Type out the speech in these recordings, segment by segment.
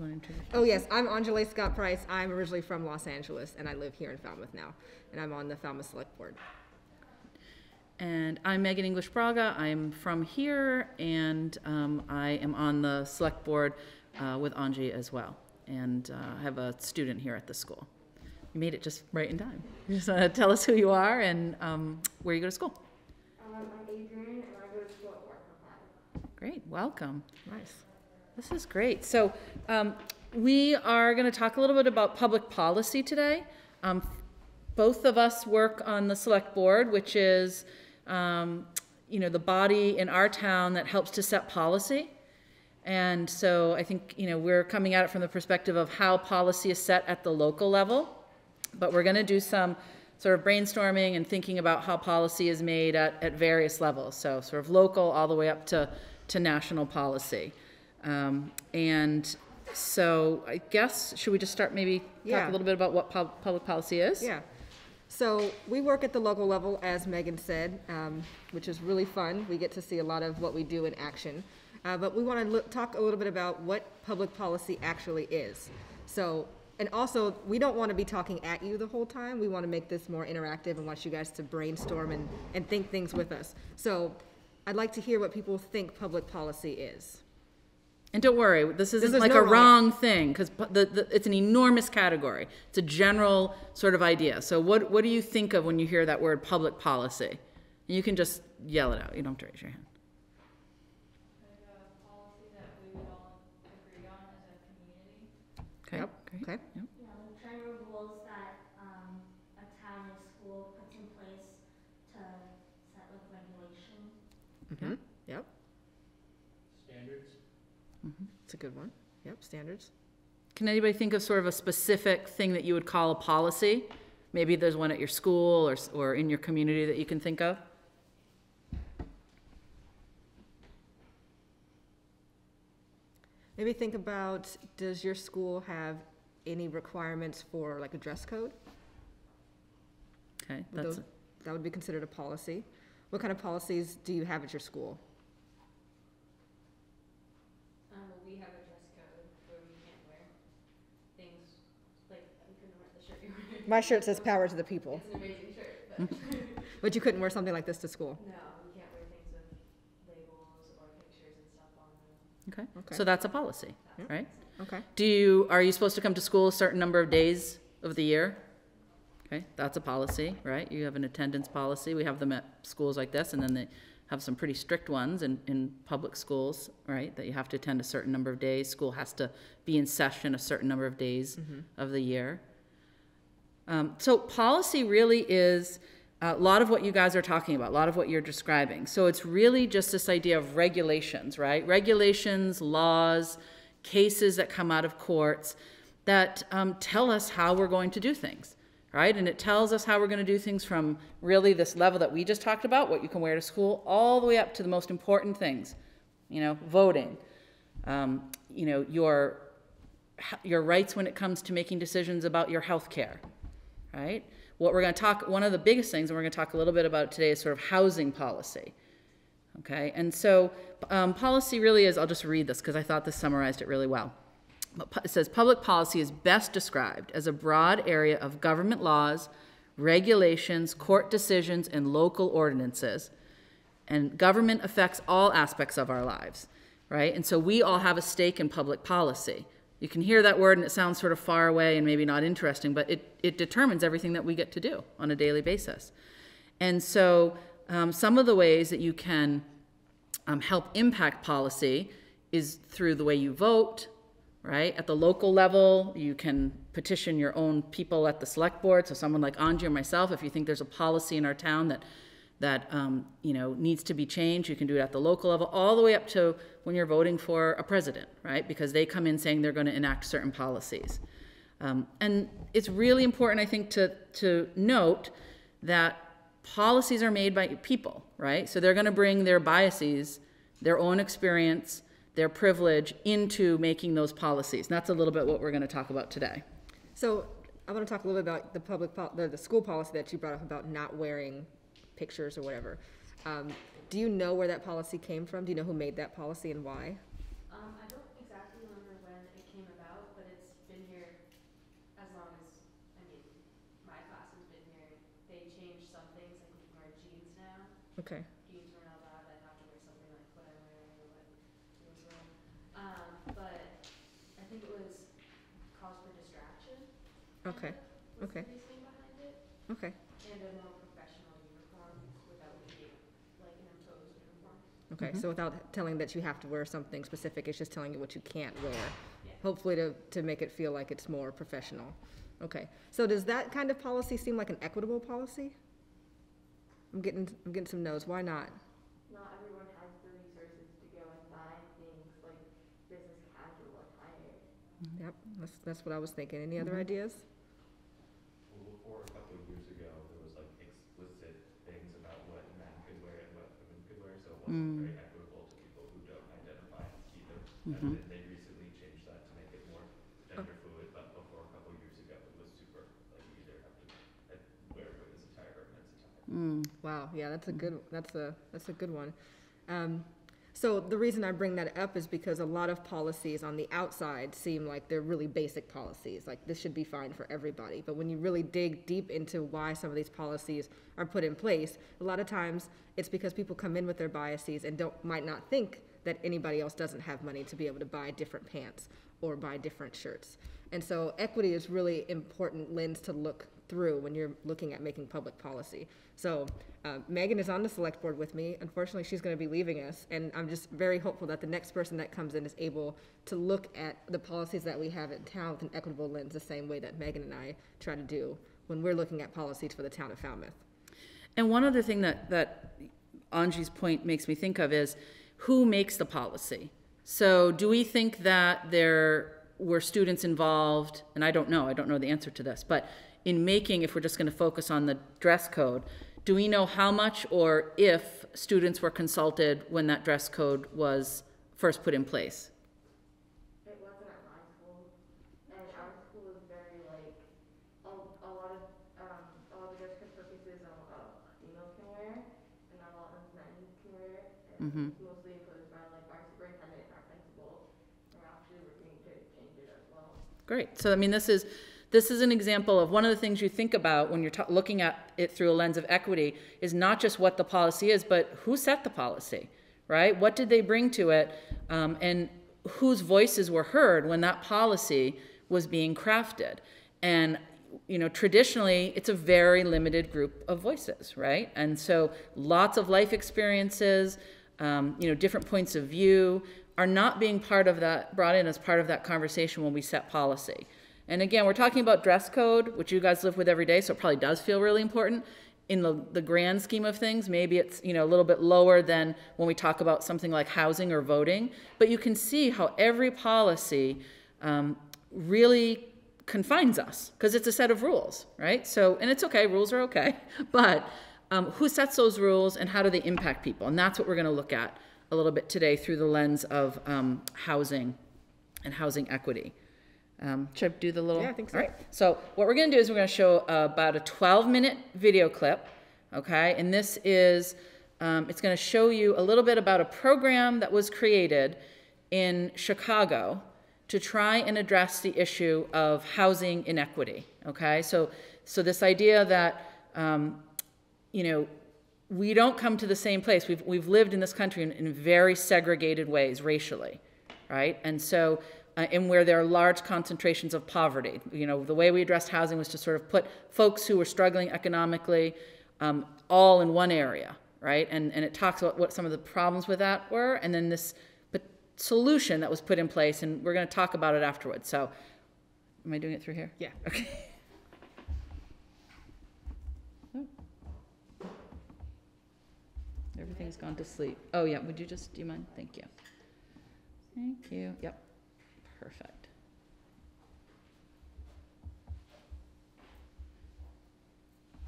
you want to introduce? Oh, yes, I'm Onjalé Scott Price. I'm originally from Los Angeles, and I live here in Falmouth now. And I'm on the Falmouth Select Board. And I'm Megan English Braga. I'm from here, and um, I am on the select board uh, with Angie as well. And uh, I have a student here at the school. You made it just right in time. Just uh, tell us who you are and um, where you go to school. Um, I'm Adrian, and I go to school at Wharton High. Great, welcome. Nice. This is great. So, um, we are going to talk a little bit about public policy today. Um, both of us work on the select board, which is, um, you know, the body in our town that helps to set policy. And so I think, you know, we're coming at it from the perspective of how policy is set at the local level. But we're going to do some sort of brainstorming and thinking about how policy is made at, at various levels. So sort of local all the way up to, to national policy. Um, and so I guess, should we just start maybe talk Yeah. a little bit about what pub- public policy is? Yeah. So we work at the local level, as Megan said, um, which is really fun. We get to see a lot of what we do in action. Uh, but we want to talk a little bit about what public policy actually is. So, and also, we don't want to be talking at you the whole time. We want to make this more interactive and want you guys to brainstorm and, and think things with us. So I'd like to hear what people think public policy is. And don't worry, this isn't is like no a wrong- wrong thing, because the, the, it's an enormous category. It's a general sort of idea. So what, what do you think of when you hear that word public policy? You can just yell it out, you don't have to raise your hand. like a policy that we would all agree on as a community. Okay, Yep, great. okay. Yep. You know, the general rules that, um, a town or school puts in place to set like regulation. Mm-hmm. Standards? it's a good one. Yep, standards. Can anybody think of sort of a specific thing that you would call a policy? Maybe there's one at your school or, or in your community that you can think of? Maybe think about, does your school have any requirements for like a dress code? Okay, Would that's, those- That would be considered a policy. What kind of policies do you have at your school? Um, well, we have a dress code where we can't wear things, like, we couldn't wear the shirt you're wearing. My shirt says power to the people, It's an amazing shirt, but mm-hmm. but you couldn't wear something like this to school. no, we can't wear things with labels or pictures and stuff on them. okay. Okay. So that's a policy, Yep. right? Okay, Do you, are you supposed to come to school a certain number of days of the year? Okay, that's a policy, right? You have an attendance policy. We have them at schools like this, and then they have some pretty strict ones in, in public schools, right? That you have to attend a certain number of days. School has to be in session a certain number of days mm-hmm. of the year. Um, so policy really is a lot of what you guys are talking about, a lot of what you're describing. So it's really just this idea of regulations, right? Regulations, laws, cases that come out of courts that um, tell us how we're going to do things, right? And it tells us how we're going to do things from really this level that we just talked about, what you can wear to school, all the way up to the most important things, you know, voting, um, you know, your your rights when it comes to making decisions about your health care, right? What we're going to talk, one of the biggest things, and we're going to talk a little bit about today, is sort of housing policy. Okay, and so um, policy really is, I'll just read this because I thought this summarized it really well. It says public policy is best described as a broad area of government laws, regulations, court decisions, and local ordinances. And government affects all aspects of our lives, right? And so we all have a stake in public policy. You can hear that word and it sounds sort of far away and maybe not interesting, but it, it determines everything that we get to do on a daily basis. And so um, some of the ways that you can um, help impact policy is through the way you vote, right? At the local level, you can petition your own people at the select board. So someone like Angie or myself, if you think there's a policy in our town that that um, you know needs to be changed, you can do it at the local level, all the way up to when you're voting for a president, right? Because they come in saying they're going to enact certain policies. Um, and it's really important, I think, to, to note that policies are made by people, right? So they're going to bring their biases, their own experience, their privilege into making those policies. And that's a little bit what we're going to talk about today. so I want to talk a little bit about the public, the, the school policy that you brought up about not wearing pictures or whatever. Um, do you know where that policy came from? Do you know who made that policy and why? Um, I don't exactly remember when it came about, but it's been here as long as, I mean, my class has been here. They changed some things, like we wear jeans now. Okay. Jeans were not allowed, I'd have to wear something like what I'm wearing or what was wrong. Um, but I think it was cause for distraction. Okay, okay. Okay. Okay. Mm-hmm. So without telling that you have to wear something specific, it's just telling you what you can't wear. Hopefully to, to make it feel like it's more professional. Okay, so does that kind of policy seem like an equitable policy? I'm getting, I'm getting some no's. Why not? Not everyone has the resources to go and buy things like business casual attire. Yep, that's, that's what I was thinking. Any other mm-hmm. ideas? Well, before, a couple of years ago, there was like explicit things about what men could wear and what women could wear, so it wasn't very equitable to people who don't identify either. Mm-hmm. And they recently changed that to make it more oh. gender fluid, but before, a couple of years ago, it was super, like, you either have to wear women's attire or men's attire. Mm. Wow, yeah, that's a good, that's a, that's a good one. Um, so the reason I bring that up is because a lot of policies on the outside seem like they're really basic policies, like this should be fine for everybody. But when you really dig deep into why some of these policies are put in place, a lot of times it's because people come in with their biases and don't, might not think that anybody else doesn't have money to be able to buy different pants or buy different shirts. And so equity is really important lens to look through when you're looking at making public policy. So uh, Megan is on the select board with me. Unfortunately, she's going to be leaving us, and I'm just very hopeful that the next person that comes in is able to look at the policies that we have in town with an equitable lens, the same way that Megan and I try to do when we're looking at policies for the town of Falmouth. And one other thing that, that Angie's point makes me think of is who makes the policy? So do we think that there were students involved, and I don't know, I don't know the answer to this, but in making, if we're just gonna focus on the dress code, do we know how much or if students were consulted when that dress code was first put in place? It wasn't at my school, and our school is very like, a, a lot of, um, a lot of dress code focuses on what females can wear, and not a lot of men can wear, and it's mostly imposed by like our superintendent and our principal, and we're actually working to change it as well. Great. So, I mean, this is, this is an example of one of the things you think about when you're looking at it through a lens of equity is not just what the policy is, but who set the policy, right? What did they bring to it? Um, and whose voices were heard when that policy was being crafted? And, you know, traditionally, it's a very limited group of voices, right? And so lots of life experiences, um, you know, different points of view are not being part of that, brought in as part of that conversation when we set policy. And again, we're talking about dress code, which you guys live with every day, so it probably does feel really important. In the, the grand scheme of things, maybe it's, you know, a little bit lower than when we talk about something like housing or voting. But you can see how every policy um, really confines us because it's a set of rules, right? So, and it's okay, rules are okay, but um, who sets those rules and how do they impact people? And that's what we're going to look at a little bit today through the lens of um, housing and housing equity. Um, should I do the little? Yeah, I think so. All right. So what we're going to do is we're going to show uh, about a 12-minute video clip, okay? And this is, um, it's going to show you a little bit about a program that was created in Chicago to try and address the issue of housing inequity, okay? So, so this idea that, um, you know, we don't come to the same place. We've, we've lived in this country in, in very segregated ways racially, right? And so, uh, and where there are large concentrations of poverty. You know, the way we addressed housing was to sort of put folks who were struggling economically um, all in one area, right? And, and it talks about what some of the problems with that were, and then this solution that was put in place, and we're going to talk about it afterwards. So, am I doing it through here? Yeah. Okay. Oh. Everything's gone to sleep. Oh, yeah, would you just, do you mind? Thank you. Thank you. Yep, perfect.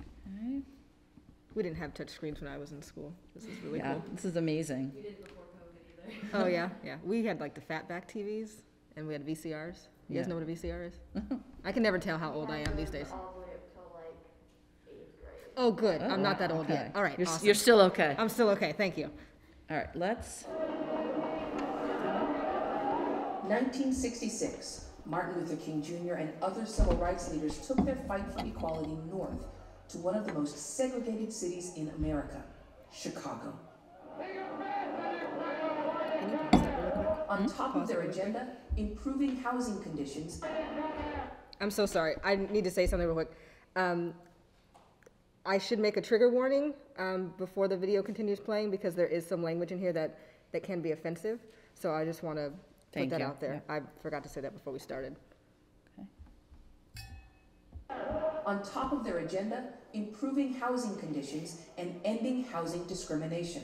Okay. We didn't have touch screens when I was in school. This is really Yeah, cool. this is amazing. We didn't before COVID either. Oh, yeah, yeah. We had like the fatback TVs and we had VCRs. You guys Yeah. know what a VCR is? I can never tell how old I am these days. All the way up till like eighth grade. Oh, good. I'm not that oh, old Okay. yet. All right, You're, s- awesome. you're still okay. I'm still okay, thank you. All right, let's, 1966, Martin Luther King Jr. and other civil rights leaders took their fight for equality north to one of the most segregated cities in America, Chicago. Can you pause that really quick? On top of their agenda, improving housing conditions I'm so sorry. I need to say something real quick. Um, I should make a trigger warning um, before the video continues playing because there is some language in here that, that can be offensive. So I just want to put that you. out there. I forgot to say that before we started. On top of their agenda, improving housing conditions and ending housing discrimination.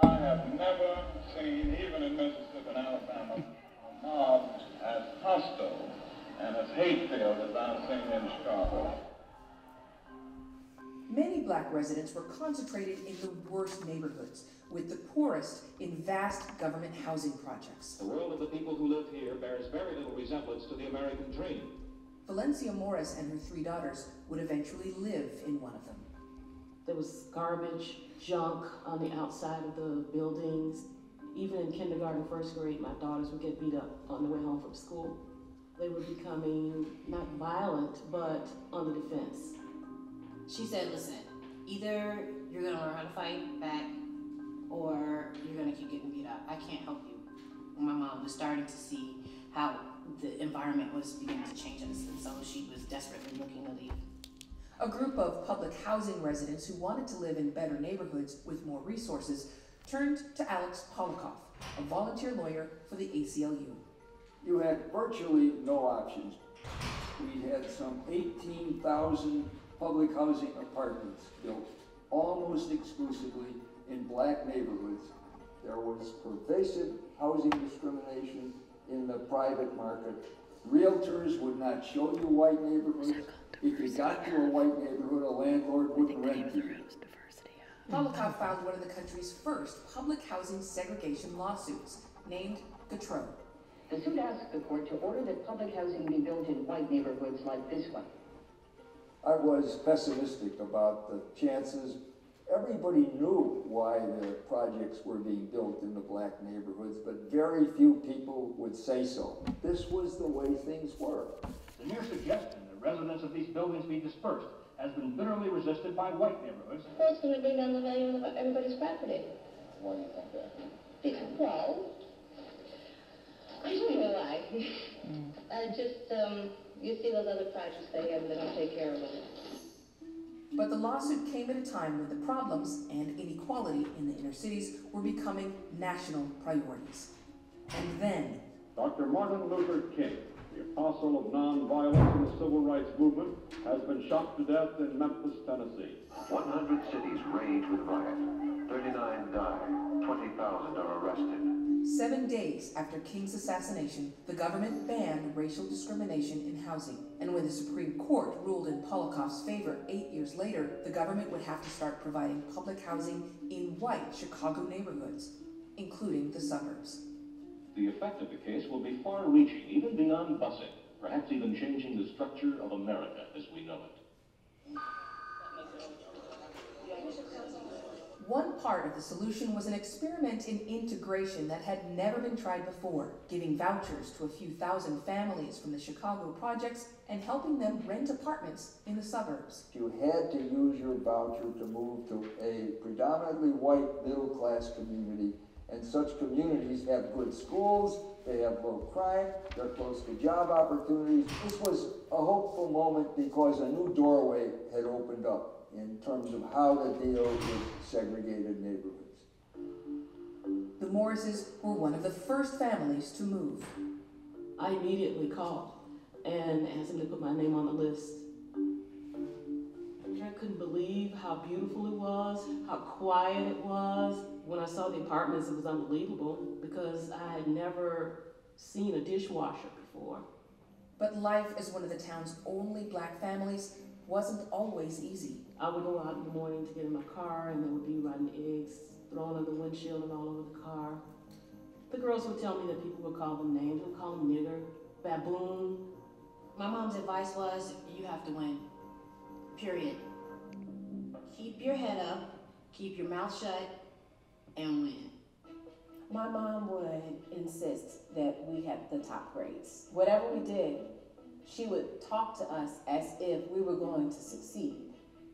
I have never seen, even in Mississippi and Alabama, a mob as hostile and as hate-filled as I've seen in Chicago. Many black residents were concentrated in the worst neighborhoods, with the poorest in vast government housing projects. The world of the people who live here bears very little resemblance to the American dream. Valencia Morris and her three daughters would eventually live in one of them. There was garbage, junk on the outside of the buildings. Even in kindergarten, first grade, my daughters would get beat up on the way home from school. They were becoming not violent, but on the defense. She said, listen, either you're gonna learn how to fight back or you're gonna keep getting beat up. I can't help you. My mom was starting to see how the environment was beginning to change us, and so she was desperately looking to leave. A group of public housing residents who wanted to live in better neighborhoods with more resources turned to Alex Polikoff, a volunteer lawyer for the ACLU. You had virtually no options. We had some 18,000 public housing apartments built, almost exclusively in black neighborhoods. There was pervasive housing discrimination in the private market. Realtors would not show you white neighborhoods. If you got to a white neighborhood, a landlord wouldn't rent to you. Polikoff filed one of the country's first public housing segregation lawsuits, named Gautreaux. The suit asked the court to order that public housing be built in white neighborhoods like this one. I was pessimistic about the chances. Everybody knew why the projects were being built in the black neighborhoods, but very few people would say so. This was the way things were. The mere suggestion that residents of these buildings be dispersed has been bitterly resisted by white neighborhoods. Well, it's gonna bring down the value of everybody's property. Why do you think that? Because, well, I don't know why. I just, um, you see those other projects they have, they don't take care of them. But the lawsuit came at a time when the problems and inequality in the inner cities were becoming national priorities. And then, Dr. Martin Luther King, the apostle of nonviolence in the civil rights movement, has been shot to death in Memphis, Tennessee. 100 cities rage with riot. 39 die. 20,000 are arrested. Seven days after King's assassination, the government banned racial discrimination in housing. And when the Supreme Court ruled in Polikoff's favor eight years later, the government would have to start providing public housing in white Chicago neighborhoods, including the suburbs. The effect of the case will be far reaching, even beyond busing, perhaps even changing the structure of America as we know it. One part of the solution was an experiment in integration that had never been tried before, giving vouchers to a few thousand families from the Chicago projects and helping them rent apartments in the suburbs. You had to use your voucher to move to a predominantly white middle-class community. And such communities have good schools, they have low crime, they're close to job opportunities. This was a hopeful moment because a new doorway had opened up in terms of how to deal with segregated neighborhoods. The Morrises were one of the first families to move. I immediately called and asked them to put my name on the list. I couldn't believe how beautiful it was, how quiet it was. When I saw the apartments, it was unbelievable because I had never seen a dishwasher before. But life as one of the town's only black families wasn't always easy. I would go out in the morning to get in my car and there would be rotten eggs thrown on the windshield and all over the car. The girls would tell me that people would call them names, would call them nigger, baboon. My mom's advice was, you have to win. Period. Keep your head up, keep your mouth shut, and win. My mom would insist that we had the top grades. Whatever we did, she would talk to us as if we were going to succeed.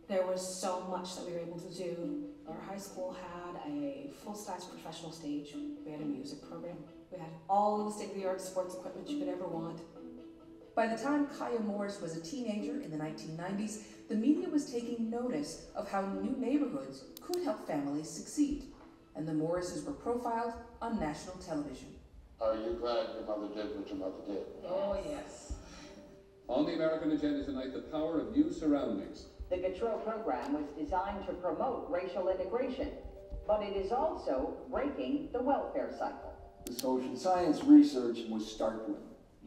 There was so much that we were able to do Our high school had a full-size professional stage. We had a music program. We had all of the state-of-the-art sports equipment you could ever want. By the time Kiah Morris was a teenager in the 1990s, the media was taking notice of how new neighborhoods could help families succeed, and the Morrises were profiled on national television. Uh, Are you glad your mother did what your mother did? Oh, yes. On the American agenda tonight, the power of new surroundings. The Gautreaux program was designed to promote racial integration, but it is also breaking the welfare cycle. The social science research was startling.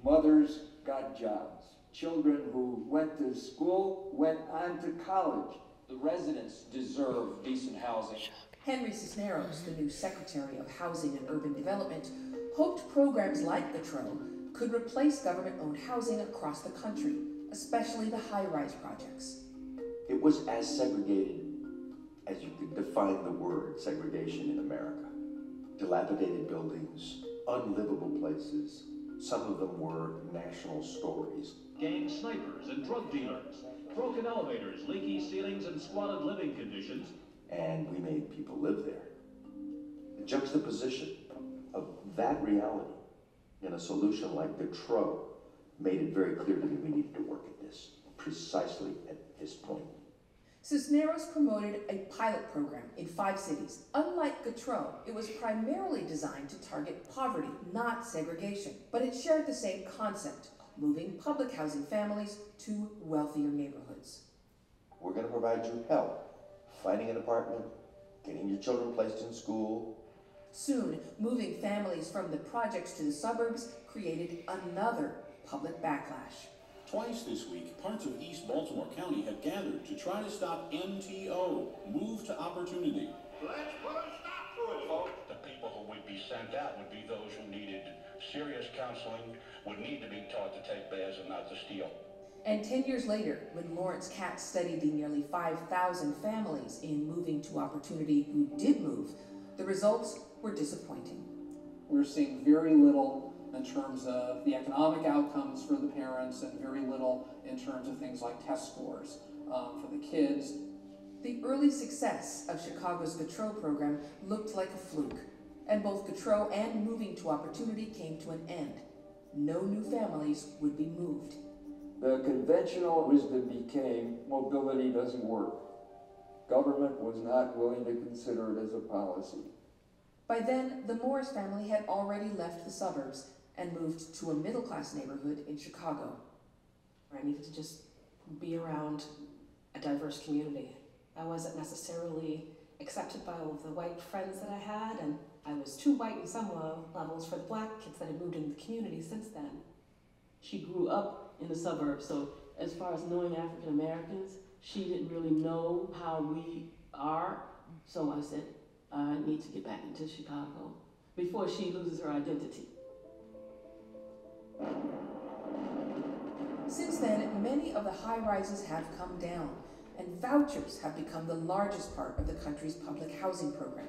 Mothers got jobs. Children who went to school went on to college. The residents deserve decent housing. Henry Cisneros, the new Secretary of Housing and Urban Development, hoped programs like the Gautreaux could replace government-owned housing across the country, especially the high-rise projects. It was as segregated as you could define the word segregation in America. Dilapidated buildings, unlivable places. Some of them were national stories. Gang snipers and drug dealers, broken elevators, leaky ceilings, and squalid living conditions. And we made people live there. The juxtaposition of that reality in a solution like Gautreaux made it very clear to me we needed to work at this precisely at this point. Cisneros promoted a pilot program in five cities. Unlike Gautreaux, it was primarily designed to target poverty, not segregation. But it shared the same concept, moving public housing families to wealthier neighborhoods. We're going to provide you help finding an apartment, getting your children placed in school. Soon, moving families from the projects to the suburbs created another public backlash. Twice this week, parts of East Baltimore County have gathered to try to stop MTO, Move to Opportunity. Let's put a stop to it, folks. The people who would be sent out would be those who needed serious counseling, would need to be taught to take bears and not to steal. And 10 years later, when Lawrence Katz studied the nearly 5,000 families in Moving to Opportunity who did move, the results were disappointing. We're seeing very little in terms of the economic outcomes for the parents and very little in terms of things like test scores um, for the kids. The early success of Chicago's Gautreaux program looked like a fluke, and both Gautreaux and Moving to Opportunity came to an end. No new families would be moved. The conventional wisdom became mobility doesn't work. Government was not willing to consider it as a policy. By then, the Morris family had already left the suburbs and moved to a middle class neighborhood in Chicago. I needed to just be around a diverse community. I wasn't necessarily accepted by all of the white friends that I had, and I was too white in some levels for the black kids that had moved into the community since then. She grew up in the suburbs, so as far as knowing African Americans, she didn't really know how we are. So I said, I need to get back into Chicago before she loses her identity. Since then, many of the high rises have come down, and vouchers have become the largest part of the country's public housing program.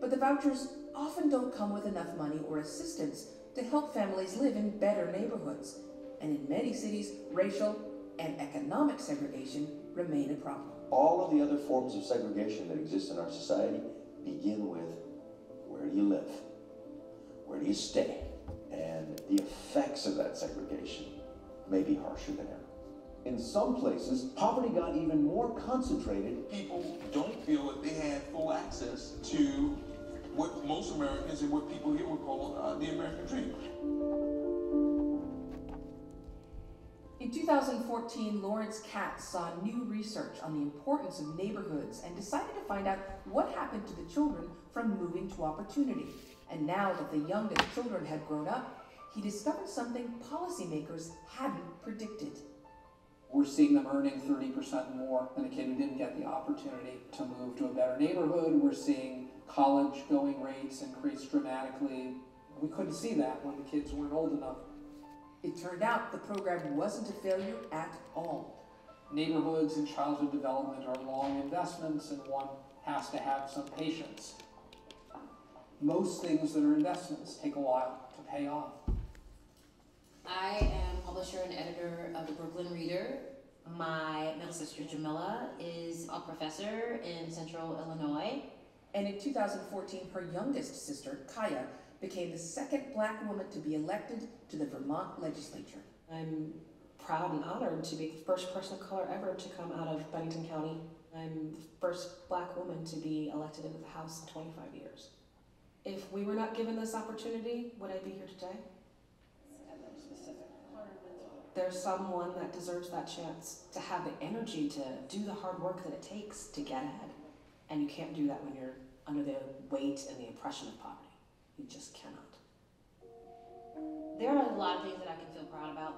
But the vouchers often don't come with enough money or assistance to help families live in better neighborhoods. And in many cities, racial and economic segregation remain a problem. All of the other forms of segregation that exist in our society begin with where do you live? Where do you stay? And the effects of that segregation may be harsher than ever. In some places, poverty got even more concentrated. People don't feel that they had full access to what most Americans and what people here would call uh, the American dream. In 2014, Lawrence Katz saw new research on the importance of neighborhoods and decided to find out what happened to the children from moving to opportunity. And now that the youngest children had grown up, he discovered something policymakers hadn't predicted. We're seeing them earning 30% more than a kid who didn't get the opportunity to move to a better neighborhood. We're seeing college going rates increase dramatically. We couldn't see that when the kids weren't old enough. It turned out the program wasn't a failure at all. Neighborhoods and childhood development are long investments, and one has to have some patience. Most things that are investments take a while to pay off. I am publisher and editor of the Brooklyn Reader. My middle sister Jamila is a professor in Central Illinois. And in 2014, her youngest sister, Kiah, became the second black woman to be elected to the Vermont legislature. I'm proud and honored to be the first person of color ever to come out of Bennington County. I'm the first black woman to be elected into the House in 25 years. If we were not given this opportunity, would I be here today? There's someone that deserves that chance to have the energy to do the hard work that it takes to get ahead. And you can't do that when you're under the weight and the oppression of poverty. You just cannot. There are a lot of things that I can feel proud about.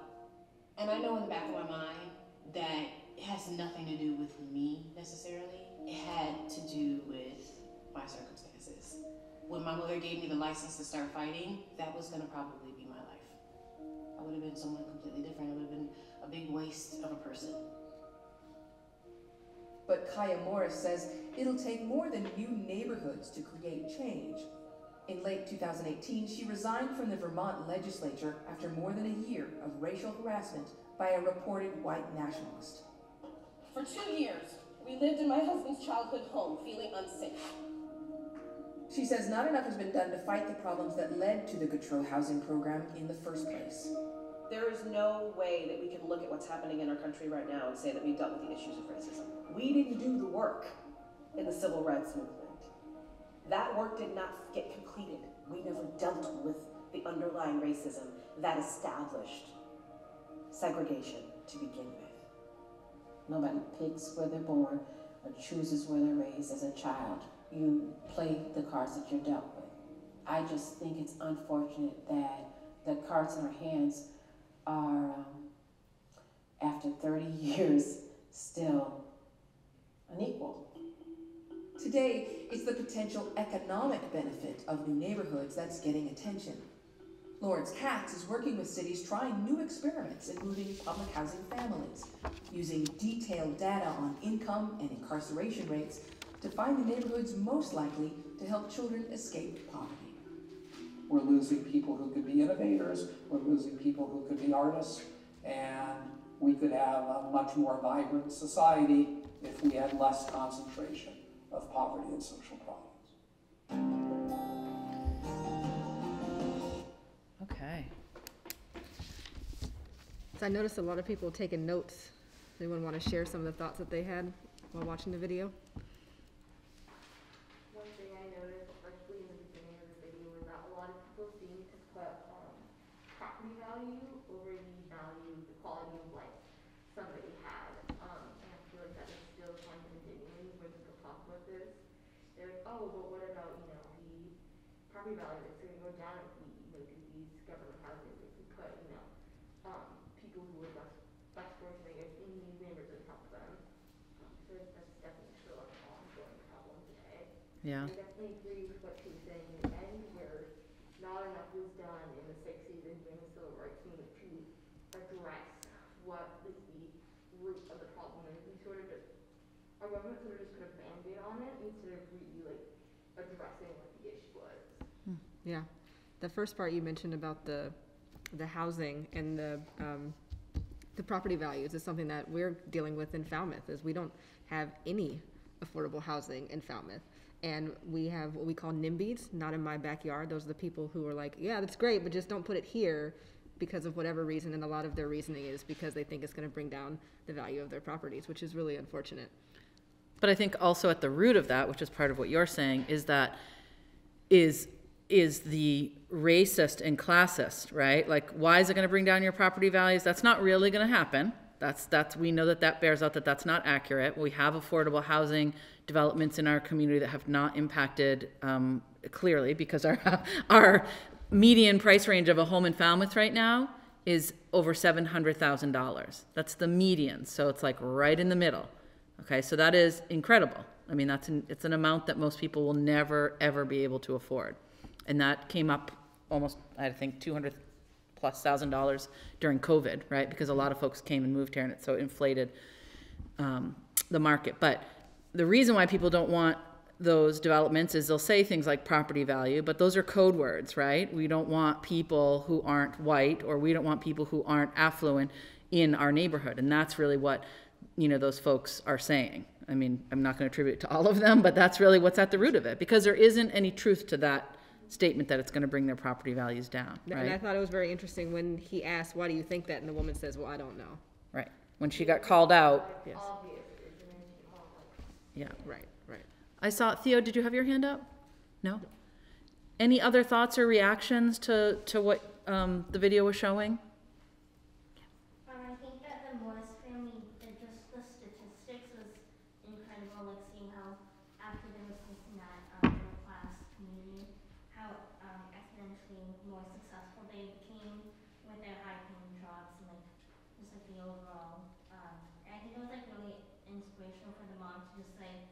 And I know in the back of my mind that it has nothing to do with me necessarily. It had to do with my circumstances. When my mother gave me the license to start fighting, that was gonna probably be my life. I would have been someone completely different. It would have been a big waste of a person. But Kiah Morris says it'll take more than new neighborhoods to create change. In late 2018, she resigned from the Vermont legislature after more than a year of racial harassment by a reported white nationalist. For two years, we lived in my husband's childhood home feeling unsafe. She says not enough has been done to fight the problems that led to the Gautreaux housing program in the first place. There is no way that we can look at what's happening in our country right now and say that we've dealt with the issues of racism. We didn't do the work in the civil rights movement. That work did not get completed. We never dealt with the underlying racism that established segregation to begin with. Nobody picks where they're born or chooses where they're raised as a child. You play the cards that you're dealt with. I just think it's unfortunate that the cards in our hands are, um, after 30 years, still unequal. Today, it's the potential economic benefit of new neighborhoods that's getting attention. Lawrence Katz is working with cities trying new experiments in moving public housing families, using detailed data on income and incarceration rates to find the neighborhoods most likely to help children escape poverty. We're losing people who could be innovators, we're losing people who could be artists, and we could have a much more vibrant society if we had less concentration of poverty and social problems. Okay. So I noticed a lot of people taking notes. Anyone want to share some of the thoughts that they had while watching the video? One thing I noticed, especially in the beginning of the video, is that a lot of people seem to put um, property value over the value, the quality of life somebody had. Um, and I feel like that is still kind of continuing when people talk about this. They're like, oh, but what about, you know, the property value that's going to go down if we, you know, do these government houses, if we put, you know, um, people who are less, less fortunate, I guess, in these neighborhoods and help them. Um, so that's definitely still an ongoing problem today. Yeah. I definitely agree with what she's saying in the end, where not enough was done in the sixties and during the civil rights movement to address what like the root of the problem is. We sort of just, our government sort of just put a Band-Aid on it instead of really like addressing what the issue was. Yeah, the first part you mentioned about the, the housing and the, um, the property values is something that we're dealing with in Falmouth, is we don't have any affordable housing in Falmouth. And we have what we call NIMBYs, not in my backyard. Those are the people who are like, yeah, that's great, but just don't put it here because of whatever reason. And a lot of their reasoning is because they think it's gonna bring down the value of their properties, which is really unfortunate. But I think also at the root of that, which is part of what you're saying, is that is is the racist and classist, right? Like, why is it going to bring down your property values? That's not really going to happen. That's that's we know that that bears out that that's not accurate. We have affordable housing developments in our community that have not impacted um, clearly because our our median price range of a home in Falmouth right now is over seven hundred thousand dollars. That's the median, so it's like right in the middle. Okay, so that is incredible. I mean, that's an, it's an amount that most people will never ever be able to afford, and that came up almost I think two hundred plus thousand dollars during COVID, right? Because a lot of folks came and moved here, and it so inflated um, the market. But the reason why people don't want those developments is they'll say things like property value, but those are code words, right? We don't want people who aren't white, or we don't want people who aren't affluent in our neighborhood. And that's really what, you know, those folks are saying. I mean, I'm not going to attribute it to all of them, but that's really what's at the root of it because there isn't any truth to that statement that it's going to bring their property values down, And I thought it was very interesting when he asked, why do you think that? And the woman says, well, I don't know. Right. When she got called out, Yes. Yeah. Right, right. I saw, Theo, did you have your hand up? No? Any other thoughts or reactions to, to what um, the video was showing? Um, I think that the Morris family, the, just the statistics was incredible, like seeing how after they were placed in that, um, middle class community, how, um, exponentially more successful they became with their high paying jobs and like, just like the overall, um, I think it was like really inspirational for the mom to just say,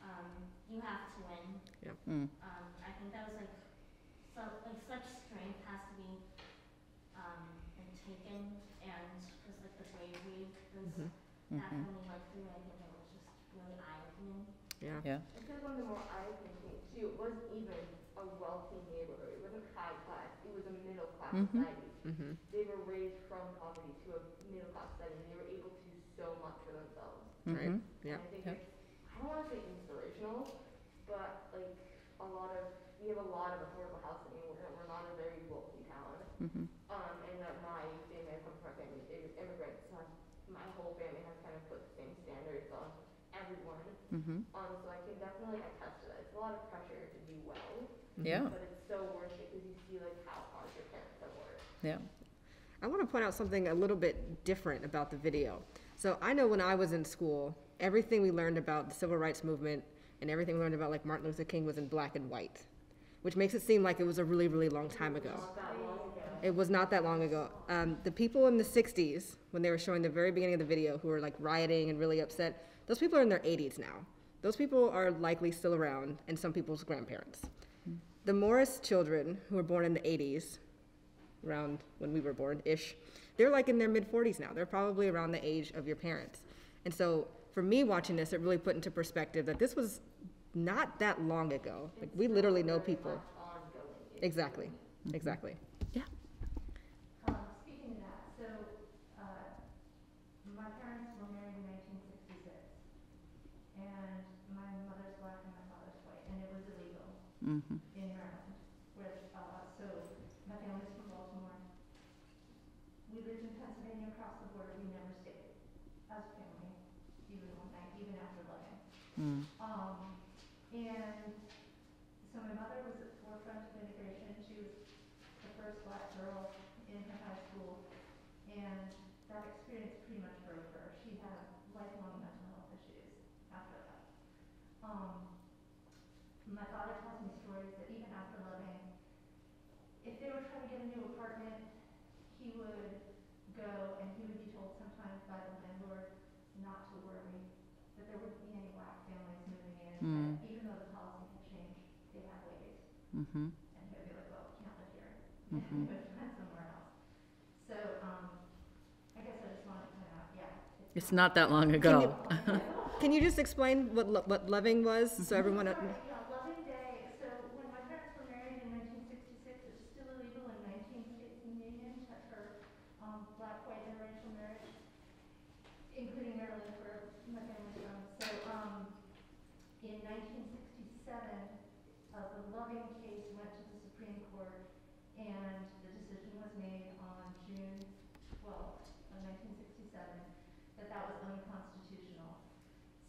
um, you have to win. Yep. Mm. Um, I think that was like, so, like such strength has to be, um, and taken and just like the bravery was Mhm. That Mhm. when we went through, I it was just really eye opening. Yeah. Yeah. I think one of the more eye-opening things too, it wasn't even a wealthy neighborhood, it wasn't high class, it was a middle class Mhm. society. Mhm. They were raised from poverty to a middle class setting, they were able to do so much for themselves. Right, Mhm. yeah. And I think Yep. it's, I don't wanna say inspirational, but like a lot of, we have a lot of affordable housing, we're, we're not a very wealthy town. Mhm. Um, and that my family, I come from a family of immi- immigrants, so my whole family has kind of put the same standards on everyone. Mhm. Um, so I can definitely attest to that. It's a lot of pressure to do well. Yeah. But it's so worth it because you see like how hard your parents have worked. Yeah. I want to point out something a little bit different about the video. So I know when I was in school, everything we learned about the civil rights movement and everything we learned about like Martin Luther King was in black and white, which makes it seem like it was a really, really long time ago. It was not that long ago. Um, the people in the 60s, when they were showing the very beginning of the video, who were like rioting and really upset, those people are in their 80s now. Those people are likely still around, and some people's grandparents. The Morris children, who were born in the 80s, around when we were born ish, they're like in their mid 40s now. They're probably around the age of your parents. And so for me watching this, it really put into perspective that this was not that long ago. Like we literally know people. Exactly. Mm-hmm. Exactly. Yeah. Um, speaking of that, so, uh, my parents were married in nineteen sixty-six. And my mother's black and my father's white, and it was illegal Mhm. in Maryland. With, uh, so my family's from Baltimore. We lived in Pennsylvania across the border, we never stayed as a family, even one night, even after loving. Mm. Um, and so my mother was at the forefront of integration. She was the first black girl in her high school, and that experience pretty much broke her. She had lifelong mental health issues after that. Um, my father tells me stories that even after loving, if they were trying to get a new apartment, he would go and he would be told sometimes by the landlord not to worry, that there wouldn't be any black families moving in, Mm. that even though the policy had changed, they had ways. Mhm. And he would be like, well, can't live here. Mhm. And he would find somewhere else. So, um, I guess I just wanted to point out, yeah. It's not that long Can ago. you, can you just explain what, lo- what loving was so everyone? Yeah, Loving Day, so when my parents were married in nineteen sixty-six, it was still illegal in nineteen states in the Union to occur, um, black-white interracial marriage, including Maryland where my family's from. So, um, in nineteen sixty-seven, uh, the Loving case went to the Supreme Court, and the decision was made on June twelfth of nineteen sixty-seven, that that was unconstitutional.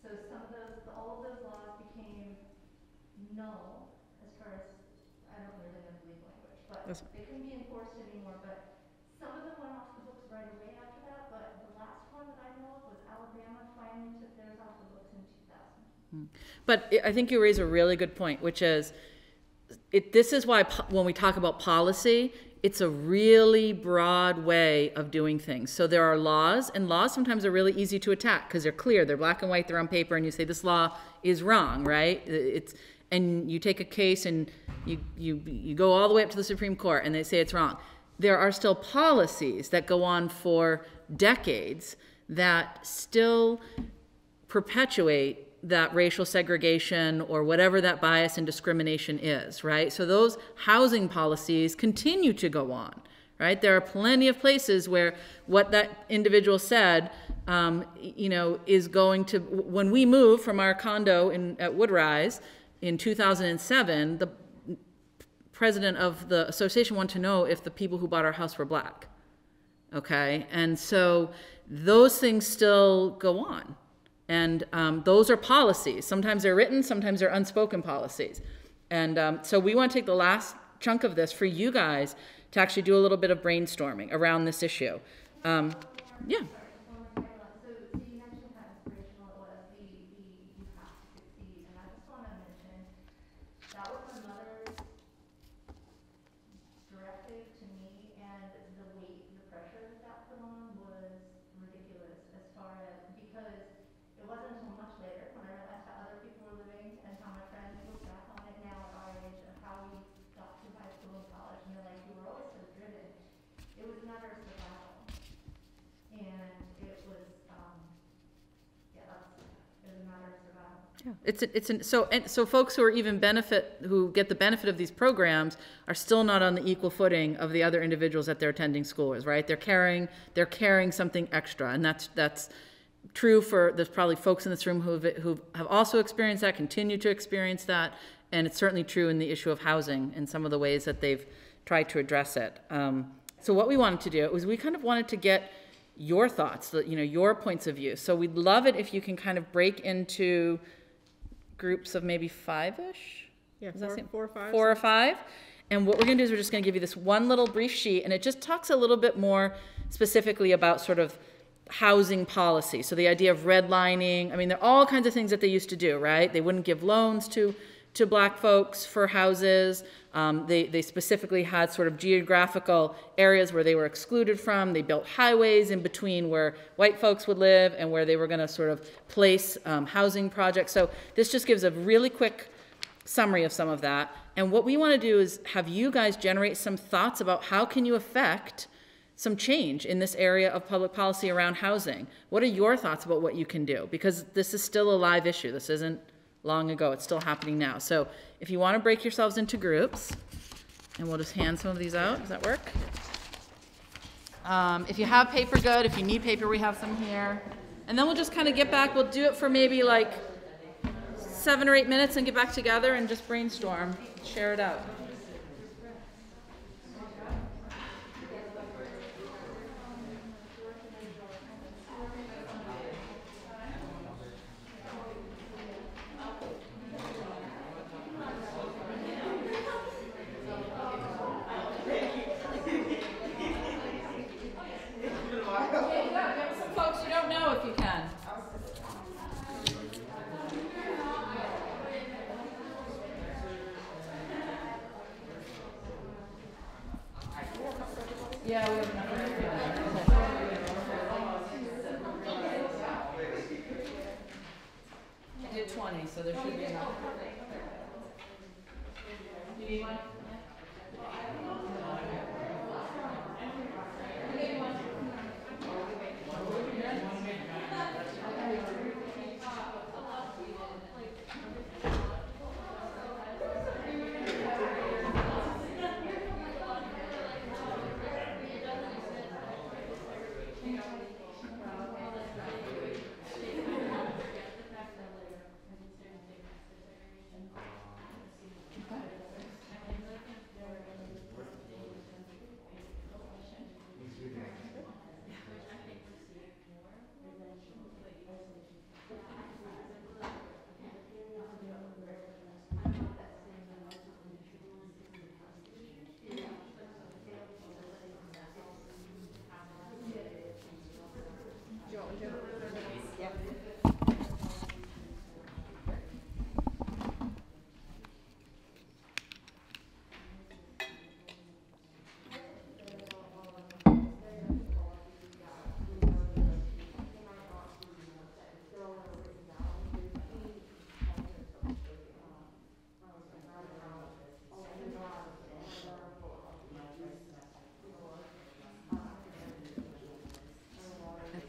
So some of those, all of those laws became null as far as, I don't really know the legal language, but That's- they couldn't be enforced anymore, but some of them went off the books right away after that, but the last one that I know of was Alabama finally took theirs off the books in two thousand. But I think you raise a really good point, which is, it, this is why when we talk about policy, it's a really broad way of doing things. So there are laws, and laws sometimes are really easy to attack because they're clear, they're black and white, they're on paper, and you say this law is wrong, right? It's and you take a case and you you you go all the way up to the Supreme Court, and they say it's wrong. There are still policies that go on for decades that still perpetuate that racial segregation or whatever that bias and discrimination is, right? So those housing policies continue to go on, right? There are plenty of places where what that individual said, um, you know, is going to, when we moved from our condo in, at Woodrise in 2007, the president of the association wanted to know if the people who bought our house were black. Okay, and so those things still go on. And um, those are policies. Sometimes they're written, sometimes they're unspoken policies. And um, so we want to take the last chunk of this for you guys to actually do a little bit of brainstorming around this issue. Um, yeah. That was my mother's directive to me, and the weight, the pressure that that put on was ridiculous as far as, because it wasn't until much later when I realized how other people were living and how my friends look back on it now at our age of how we got through high school and college, and they're like, you were always so driven. It was never survival. And it was, um, yeah, that's, it was a matter of survival. It's, a- it's, an so, and so folks who are even benefit, who get the benefit of these programs are still not on the equal footing of the other individuals that they're attending school with, right? They're carrying, they're carrying something extra, and that's, that's true for, there's probably folks in this room who've, who have also experienced that, continue to experience that, and it's certainly true in the issue of housing and some of the ways that they've tried to address it. Um, so what we wanted to do was we kind of wanted to get your thoughts, you know, your points of view. So we'd love it if you can kind of break into groups of maybe five-ish? Yeah, Does four- four or five, Four or five? And what we're gonna do is we're just gonna give you this one little brief sheet, and it just talks a little bit more specifically about sort of housing policy. So the idea of redlining, I mean, there are all kinds of things that they used to do, right? They wouldn't give loans to, to black folks for houses. Um, they, they specifically had sort of geographical areas where they were excluded from. They built highways in between where white folks would live and where they were gonna sort of place, um, housing projects. So this just gives a really quick summary of some of that. And what we want to do is have you guys generate some thoughts about how can you affect some change in this area of public policy around housing. What are your thoughts about what you can do? Because this is still a live issue. This isn't long ago. It's still happening now. So if you want to break yourselves into groups, and we'll just hand some of these out. Does that work? Um, if you have paper, good. If you need paper, we have some here. And then we'll just kind of get back. We'll do it for maybe like seven or eight minutes and get back together and just brainstorm, share it out.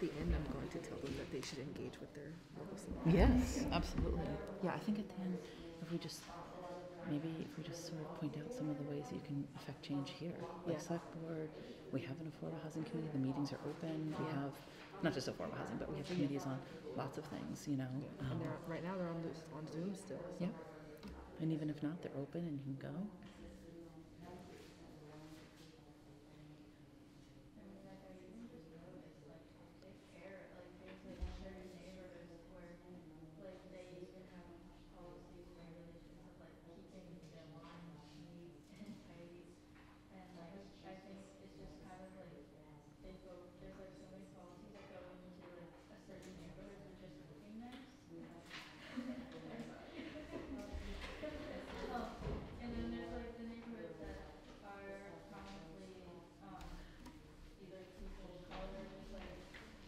The end, I'm going to tell them that they should engage with their local. Yes, absolutely. Yeah, I think at the end, if we just maybe if we just sort of point out some of the ways that you can affect change here. Like Yeah. select board, we have an affordable housing committee, the meetings are open, we Yeah. have, not just affordable housing, but we have committees on lots of things, you know. And um, they're, right now, they're on, on Zoom still. so. Yeah. And even if not, they're open and you can go. And then there's like the neighborhoods that are prominently, um, either people of color, just like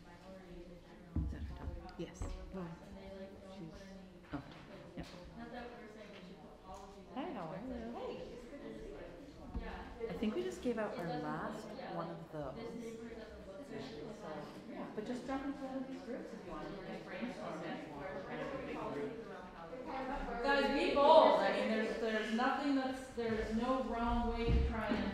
minorities in general. Is that her dog? Yes. And they like don't put any, Oh, yeah. not that we're saying we should put policies. Hi, how are you? Hey, it's good to see you. Yeah. I think we just gave out our last one of those. But just drop into one of these groups if you want. Guys, be bold. I mean, there's, there's nothing that's, there's no wrong way to try and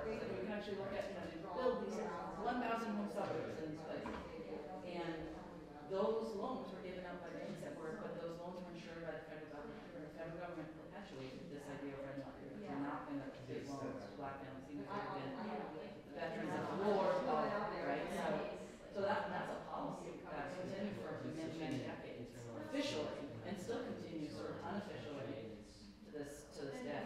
So and you can actually look at, you know, they build these one thousand home suburbs in this place. And those loans were given out by banks that were, but those loans were insured by the federal government. And The federal government perpetuated this idea of red money. They're not going to give loans to black families, even if they've been the veterans of war, right? So, so that, that's a policy that's continued for many, many decades, officially, and still continues sort of unofficially to this, to this day.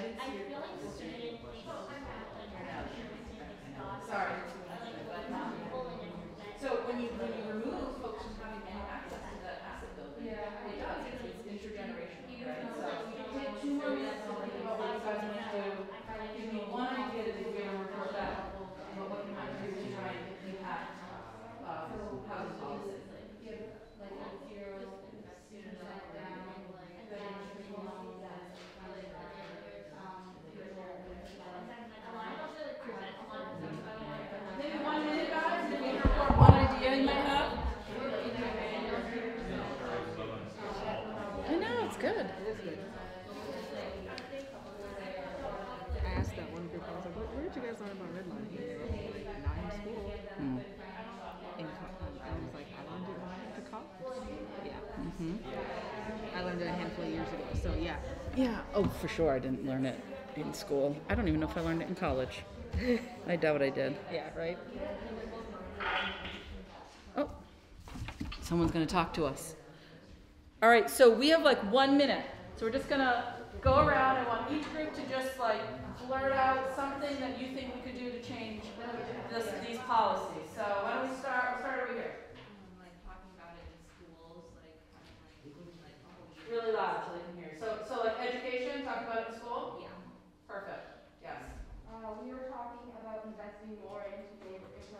I didn't see your for sure I didn't learn it in school. I don't even know if I learned it in college. I doubt I did. Yeah, right? Oh, someone's going to talk to us. All right, so we have like one minute. So we're just going to go around. I want each group to just like blurt out something that you think we could do to change this, these policies. So why don't we start? we start over here. Really loud. Investing more into neighborhoods,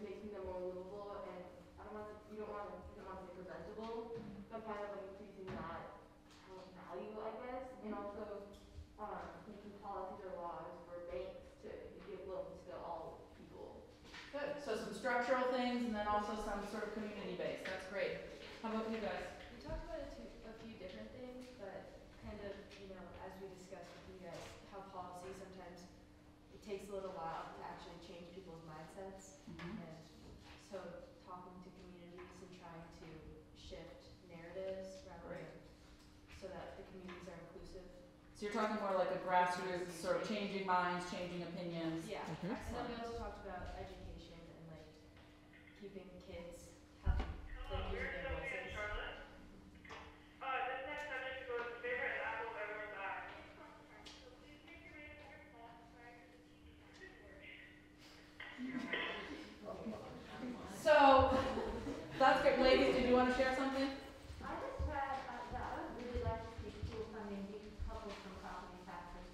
making them more livable, and I don't want to, you don't want to, you don't want to say presentable, but kind of like increasing that value, I guess, and also, um, making policies or laws for banks to give loans to all people. Good, so some structural things and then also some sort of community base, that's great. How about you guys? We talked about a, two, a few different things, but kind of, you know, as we discussed with you guys, how policy sometimes, it takes a little while to actually change people's mindsets. Mhm. And so talking to communities and trying to shift narratives rather Right. than, so that the communities are inclusive. So you're talking more like a grassroots, sort of changing minds, changing opinions? Yeah, Mhm. and then we also talked about education and like keeping kids having, like using their voices. So, that's great. Ladies, did you want to share something? I just had, uh, that I would really like to see school funding decoupled from property taxes.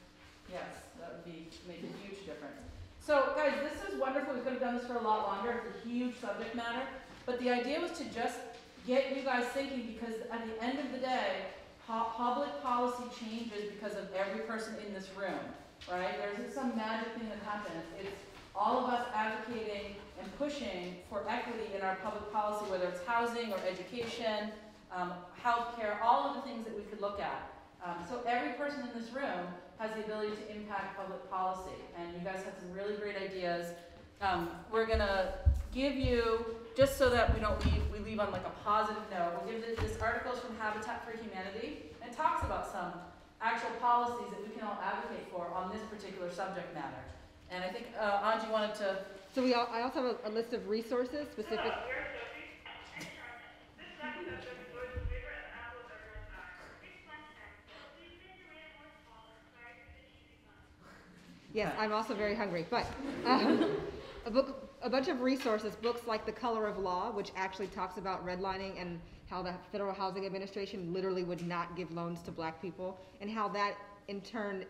Yes, that would be, make a huge difference. So, guys, this is wonderful. We could have done this for a lot longer. It's a huge subject matter. But the idea was to just get you guys thinking because at the end of the day, pu- public policy changes because of every person in this room, right? There isn't some magic thing that happens. It's all of us advocating and pushing for equity in our public policy, whether it's housing or education, um, healthcare, all of the things that we could look at. Um, so every person in this room has the ability to impact public policy, and you guys had some really great ideas. Um, we're gonna give you, just so that we don't leave, we leave on like a positive note, we'll give this, this article is from Habitat for Humanity, and talks about some actual policies that we can all advocate for on this particular subject matter. And I think, uh, Angie wanted to, So we, all, I also have a, a list of resources specific. Yes, I'm also very hungry, but, um, a book, a bunch of resources, books like The Color of Law, which actually talks about redlining and how the Federal Housing Administration literally would not give loans to black people, and how that in turn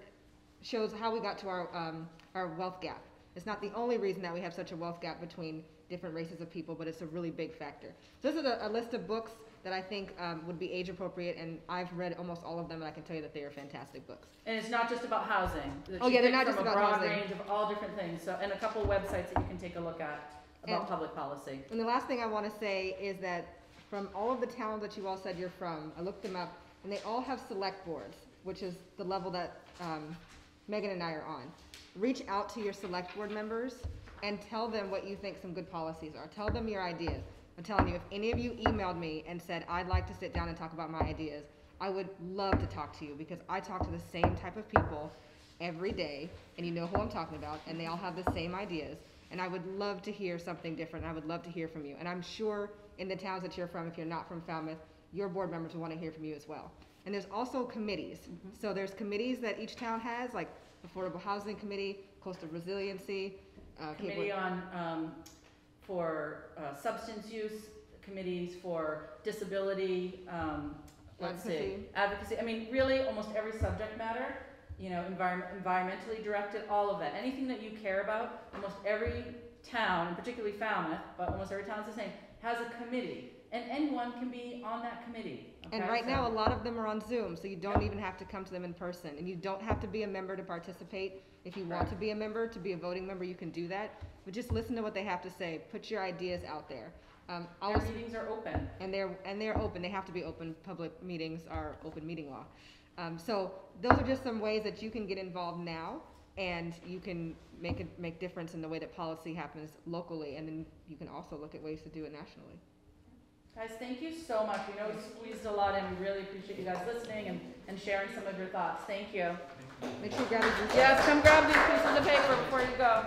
shows how we got to our, um, our wealth gap. It's not the only reason that we have such a wealth gap between different races of people, but it's a really big factor. So this is a, a list of books that I think um, would be age appropriate, and I've read almost all of them, and I can tell you that they are fantastic books. and it's not just about housing. that Oh, yeah, they're not just from a about broad housing. range of all different things, so, and a couple websites that you can take a look at about And- public policy. And the last thing I want to say is that from all of the towns that you all said you're from, I looked them up, and they all have select boards, which is the level that um, Megan and I are on. Reach out to your select board members and tell them what you think some good policies are. Tell them your ideas. I'm telling you, if any of you emailed me and said, I'd like to sit down and talk about my ideas, I would love to talk to you because I talk to the same type of people every day, and you know who I'm talking about, and they all have the same ideas. And I would love to hear something different. and I would love to hear from you. And I'm sure in the towns that you're from, if you're not from Falmouth, your board members will want to hear from you as well. And there's also committees. So there's committees that each town has, like Affordable Housing Committee, Coastal Resiliency, uh, Committee Wood- on, um, for, uh, substance use, committees for disability, um, let's see, Advocacy. advocacy, I mean, really, almost every subject matter, you know, environment, environmentally directed, all of that, anything that you care about, almost every town, and particularly Falmouth, but almost every town's the same, has a committee, and anyone can be on that committee, And okay? right So- now, a lot of them are on Zoom, so you don't even have to come to them in person. And you don't have to be a member to participate. If you want to be a member, to be a voting member, you can do that. But just listen to what they have to say. Put your ideas out there. Um, I Their meetings are open. And they're, and they're open. They have to be open. Public meetings are open meeting law. Um, so those are just some ways that you can get involved now and you can make a, make difference in the way that policy happens locally. And then you can also look at ways to do it nationally. Guys, thank you so much. We know we squeezed a lot in. We really appreciate you guys listening and, and sharing some of your thoughts. Thank you. Make sure you grab these. Yes, come grab these pieces of paper before you go.